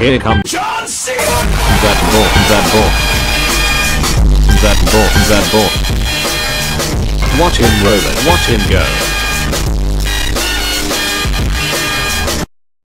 Here comes John Cena! that ball, that ball. That ball, that ball. Watch him roll it, watch him go.